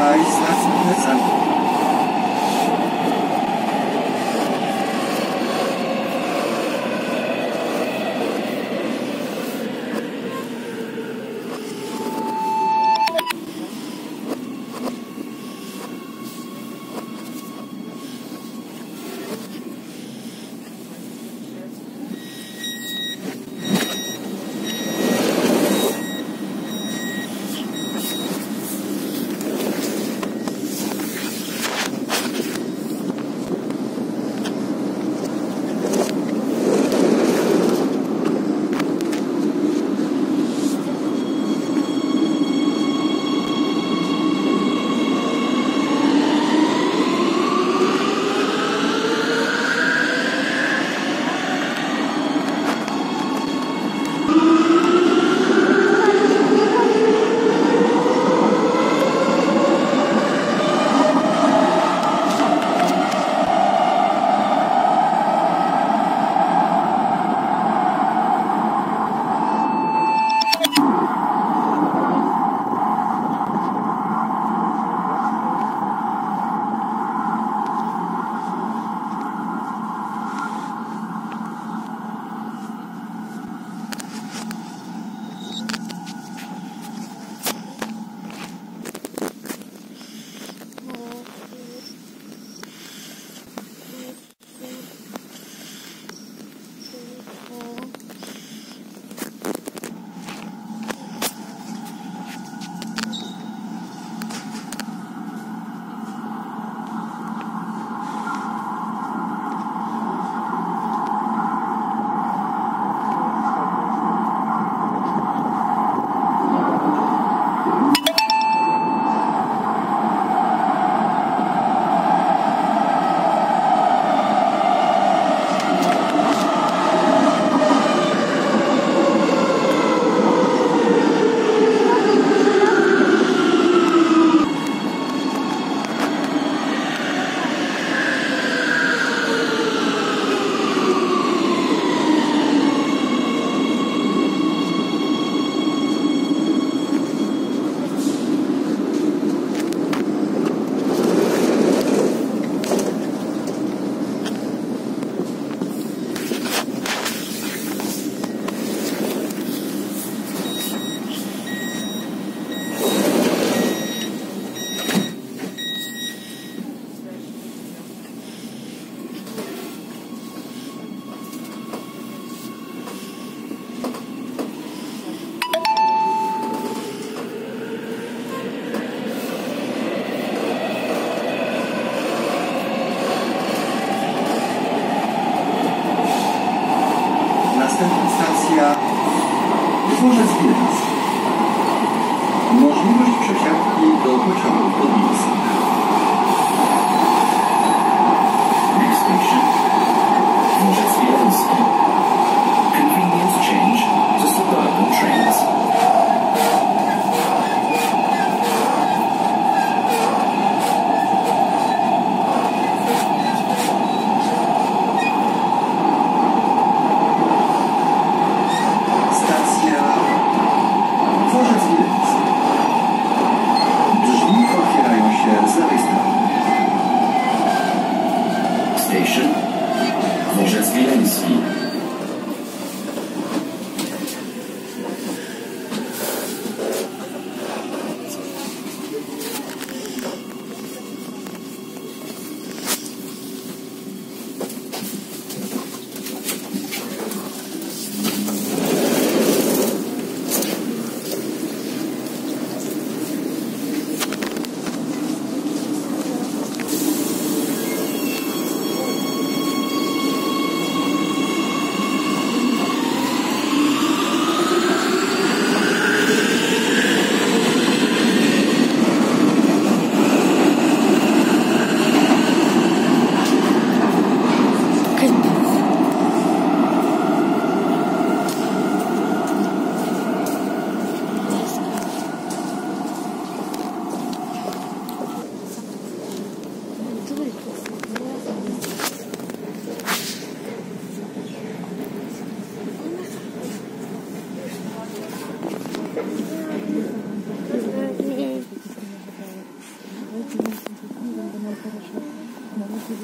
Mas, assim, Там